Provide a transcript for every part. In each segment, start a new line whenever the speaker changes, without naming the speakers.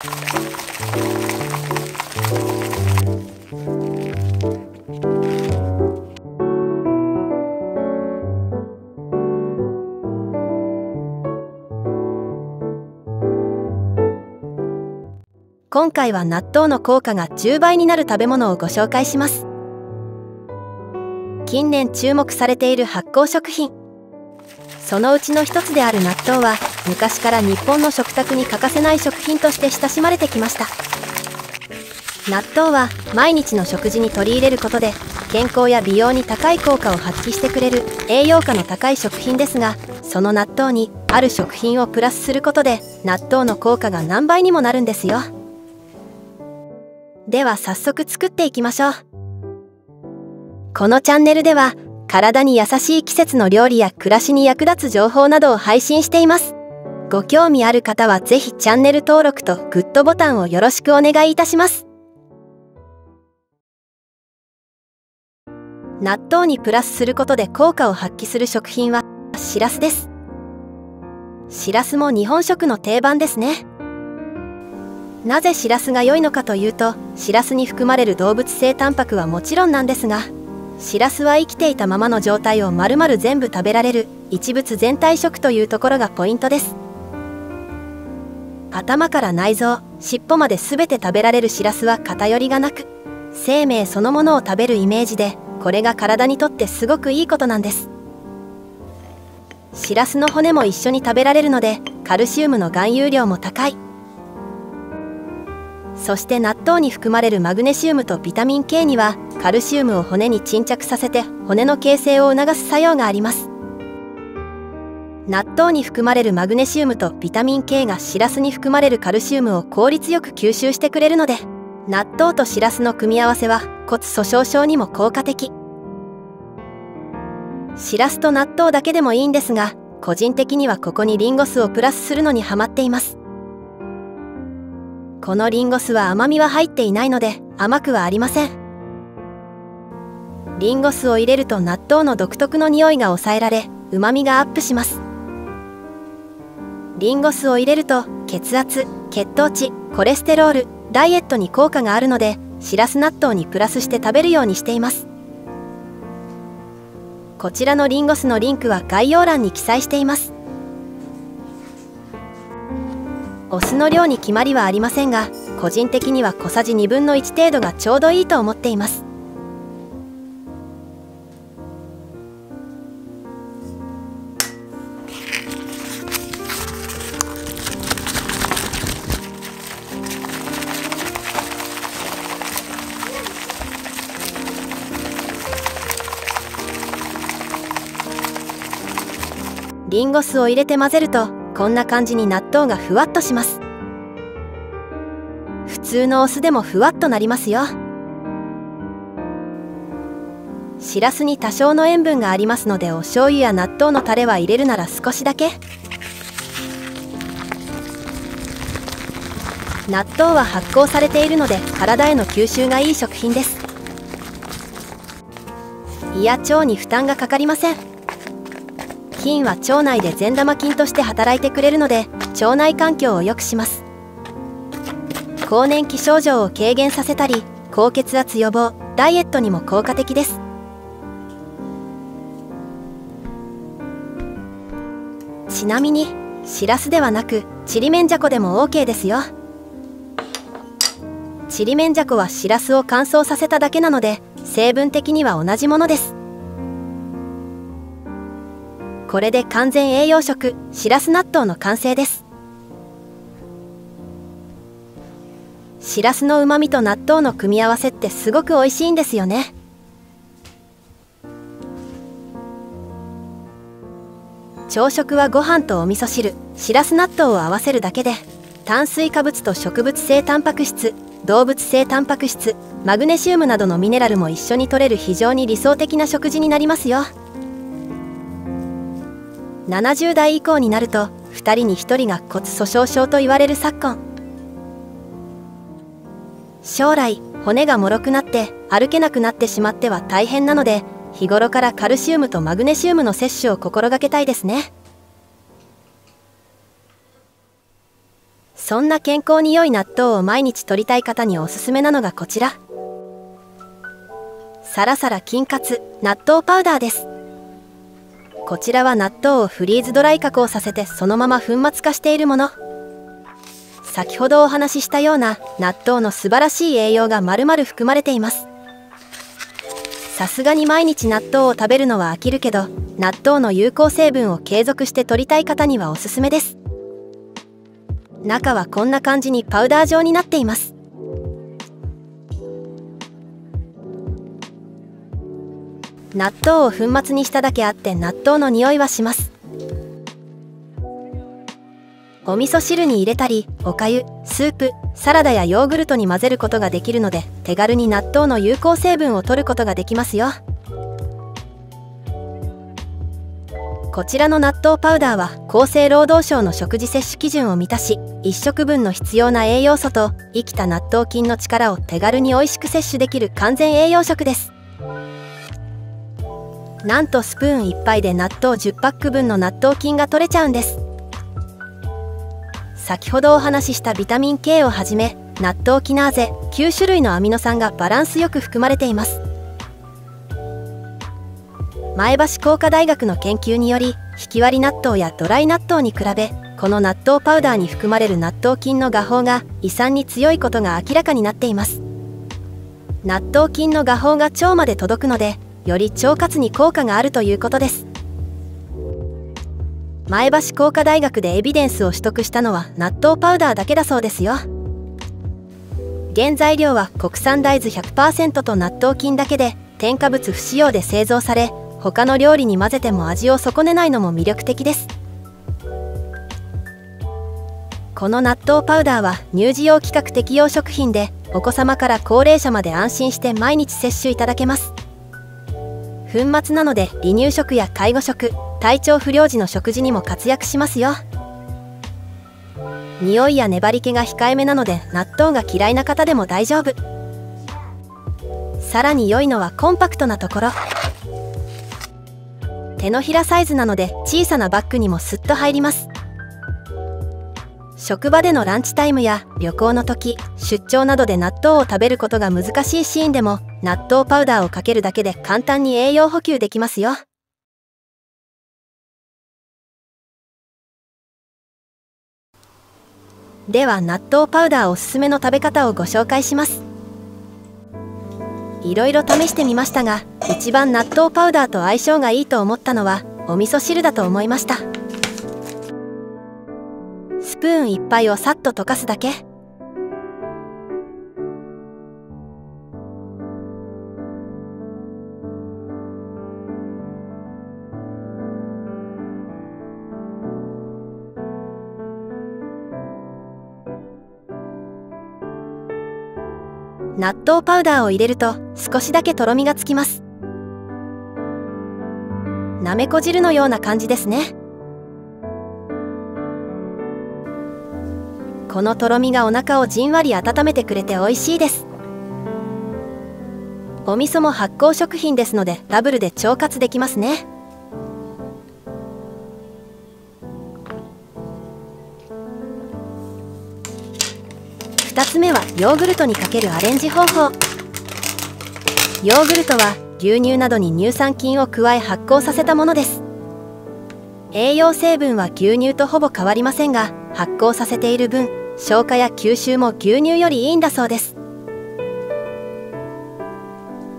今回は納豆の効果が10倍になる食べ物をご紹介します。近年注目されている発酵食品。そのうちの一つである納豆は昔から日本の食卓に欠かせない食品として親しまれてきました。納豆は毎日の食事に取り入れることで健康や美容に高い効果を発揮してくれる栄養価の高い食品ですがその納豆にある食品をプラスすることで納豆の効果が何倍にもなるんですよ。では早速作っていきましょう。このチャンネルでは体に優しい季節の料理や暮らしに役立つ情報などを配信しています。ご興味ある方はぜひチャンネル登録とグッドボタンをよろしくお願いいたします。納豆にプラスすることで効果を発揮する食品はしらすです。しらすも日本食の定番ですね。なぜしらすが良いのかというとしらすに含まれる動物性タンパクはもちろんなんですがしらすは生きていたままの状態を丸々全部食べられる一物全体食というところがポイントです。頭から内臓尻尾まで全て食べられるしらすは偏りがなく生命そのものを食べるイメージでこれが体にとってすごくいいことなんです。しらすの骨も一緒に食べられるのでカルシウムの含有量も高い。そして納豆に含まれるマグネシウムとビタミン K にはカルシウムを骨に沈着させて骨の形成を促す作用があります。納豆に含まれるマグネシウムとビタミン K がしらすに含まれるカルシウムを効率よく吸収してくれるので納豆としらすの組み合わせは骨粗しょう症にも効果的。しらすと納豆だけでもいいんですが個人的にはここにリンゴ酢をプラスするのにハマっています。このリンゴ酢は甘みは入っていないので甘くはありません。リンゴ酢を入れると納豆の独特の匂いが抑えられ旨味がアップします。リンゴ酢を入れると血圧血糖値コレステロールダイエットに効果があるのでしらす納豆にプラスして食べるようにしています。こちらのリンゴ酢のリンクは概要欄に記載しています。お酢の量に決まりはありませんが個人的には小さじ1分の1程度がちょうどいいと思っています。リンゴ酢を入れて混ぜるとこんな感じに納豆がふわっとします。普通のお酢でもふわっとなりますよ。しらすに多少の塩分がありますのでお醤油や納豆のタレは入れるなら少しだけ。納豆は発酵されているので体への吸収がいい食品です。胃や腸に負担がかかりません。菌は腸内で善玉菌として働いてくれるので腸内環境を良くします。更年期症状を軽減させたり高血圧予防ダイエットにも効果的です。ちなみにしらすではなくちりめんじゃこでも OK ですよ。ちりめんじゃこはしらすを乾燥させただけなので成分的には同じものです。これで完全栄養食しらす納豆の完成です。しらすのうまみと納豆の組み合わせってすごく美味しいんですよね。朝食はご飯とお味噌汁しらす納豆を合わせるだけで炭水化物と植物性タンパク質動物性タンパク質マグネシウムなどのミネラルも一緒に摂れる非常に理想的な食事になりますよ。70代以降になると2人に1人が骨粗しょう症と言われる昨今。将来骨がもろくなって歩けなくなってしまっては大変なので日頃からカルシウムとマグネシウムの摂取を心がけたいですね。そんな健康に良い納豆を毎日摂りたい方におすすめなのがこちら。サラサラ金カツ納豆パウダーです。こちらは納豆をフリーズドライ加工させてそのまま粉末化しているもの。先ほどお話ししたような納豆の素晴らしい栄養がまるまる含まれています。さすがに毎日納豆を食べるのは飽きるけど納豆の有効成分を継続して摂りたい方にはおすすめです。中はこんな感じにパウダー状になっています。納豆を粉末にしただけあって納豆の匂いはします。お味噌汁に入れたりおかゆスープサラダやヨーグルトに混ぜることができるので手軽に納豆の有効成分を取ることができますよ。こちらの納豆パウダーは厚生労働省の食事摂取基準を満たし1食分の必要な栄養素と生きた納豆菌の力を手軽に美味しく摂取できる完全栄養食です。なんとスプーン1杯で納豆10パック分の納豆菌が取れちゃうんです。先ほどお話ししたビタミン K をはじめ納豆キナーゼ9種類のアミノ酸がバランスよく含まれています。前橋工科大学の研究によりひき割り納豆やドライ納豆に比べこの納豆パウダーに含まれる納豆菌の画法が胃酸に強いことが明らかになっています。納豆菌の画法が腸まで届くのでより腸活に効果があるということです。前橋工科大学でエビデンスを取得したのは納豆パウダーだけだそうですよ。原材料は国産大豆100%と納豆菌だけで添加物不使用で製造され他の料理に混ぜても味を損ねないのも魅力的です。この納豆パウダーは乳児用規格適用食品でお子様から高齢者まで安心して毎日摂取いただけます。粉末なので離乳食や介護食体調不良時の食事にも活躍しますよ。匂いや粘り気が控えめなので納豆が嫌いな方でも大丈夫。さらに良いのはコンパクトなところ。手のひらサイズなので小さなバッグにもすっと入ります。職場でのランチタイムや旅行の時出張などで納豆を食べることが難しいシーンでも納豆パウダーをかけるだけで簡単に栄養補給できますよ。では納豆パウダーおすすめの食べ方をご紹介します。いろいろ試してみましたが一番納豆パウダーと相性がいいと思ったのはお味噌汁だと思いました。スプーン1杯をさっと溶かすだけ。納豆パウダーを入れると少しだけとろみがつきます。なめこ汁のような感じですね。このとろみがお腹をじんわり温めてくれて美味しいです。お味噌も発酵食品ですのでダブルで腸活できますね。2つ目はヨーグルトにかけるアレンジ方法。ヨーグルトは牛乳などに乳酸菌を加え発酵させたものです。栄養成分は牛乳とほぼ変わりませんが発酵させている分消化や吸収も牛乳よりいいんだそうです。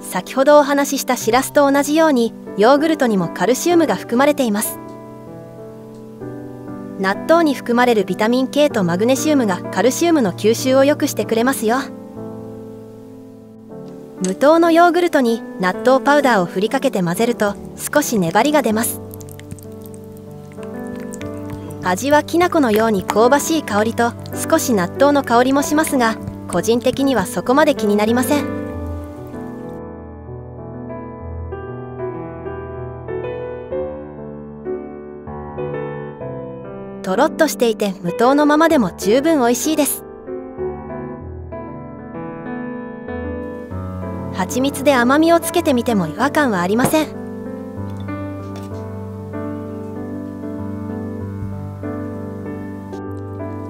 先ほどお話ししたしらすと同じようにヨーグルトにもカルシウムが含まれています。納豆に含まれるビタミン K とマグネシウムがカルシウムの吸収を良くしてくれますよ。無糖のヨーグルトに納豆パウダーを振りかけて混ぜると少し粘りが出ます。味はきな粉のように香ばしい香りと少し納豆の香りもしますが個人的にはそこまで気になりません。とろっとしていて無糖のままでも十分美味しいです。蜂蜜で甘みをつけてみても違和感はありません。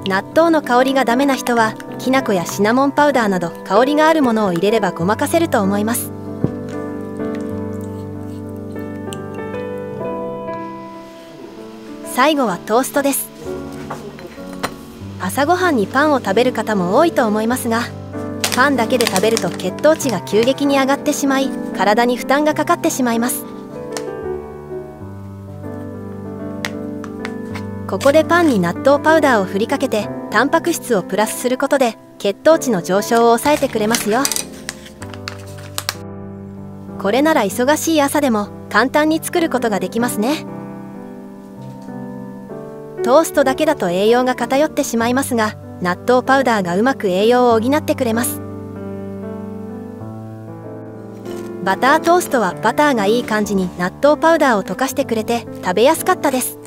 納豆の香りがダメな人はきな粉やシナモンパウダーなど香りがあるものを入れればごまかせると思います。最後はトーストです。朝ごはんにパンを食べる方も多いと思いますがパンだけで食べると血糖値が急激に上がってしまい体に負担がかかってしまいます。ここでパンに納豆パウダーを振りかけてタンパク質をプラスすることで血糖値の上昇を抑えてくれますよ。これなら忙しい朝でも簡単に作ることができますね。トーストだけだと栄養が偏ってしまいますが納豆パウダーがうまく栄養を補ってくれます。バタートーストはバターがいい感じに納豆パウダーを溶かしてくれて食べやすかったです。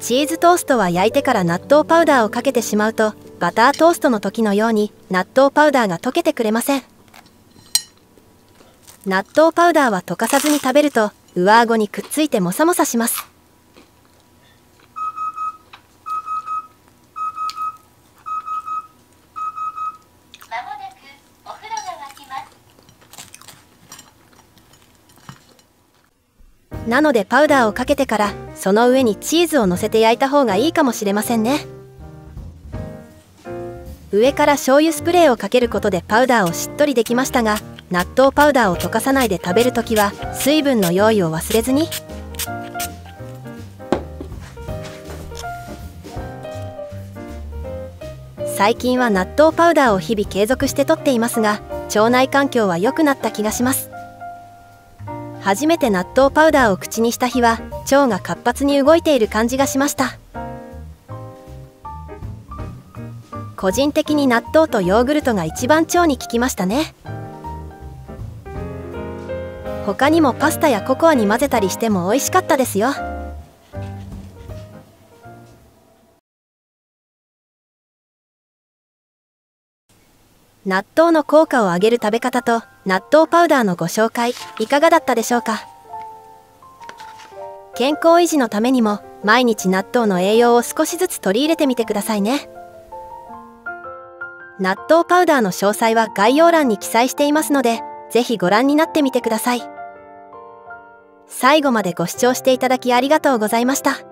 チーズトーストは焼いてから納豆パウダーをかけてしまうとバタートーストの時のように納豆パウダーが溶けてくれません。納豆パウダーは溶かさずに食べると上顎にくっついてもさもさします。なのでパウダーをかけてからその上にチーズをのせて焼いた方がいいかもしれませんね。上から醤油スプレーをかけることでパウダーをしっとりできましたが納豆パウダーを溶かさないで食べるときは水分の用意を忘れずに。最近は納豆パウダーを日々継続して取っていますが腸内環境は良くなった気がします。初めて納豆パウダーを口にした日は腸が活発に動いている感じがしました。個人的に納豆とヨーグルトが一番腸に効きましたね。他にもパスタやココアに混ぜたりしても美味しかったですよ。納豆の効果を上げる食べ方と納豆パウダーのご紹介いかがだったでしょうか？健康維持のためにも毎日納豆の栄養を少しずつ取り入れてみてくださいね。納豆パウダーの詳細は概要欄に記載していますので是非ご覧になってみてください。最後までご視聴していただきありがとうございました。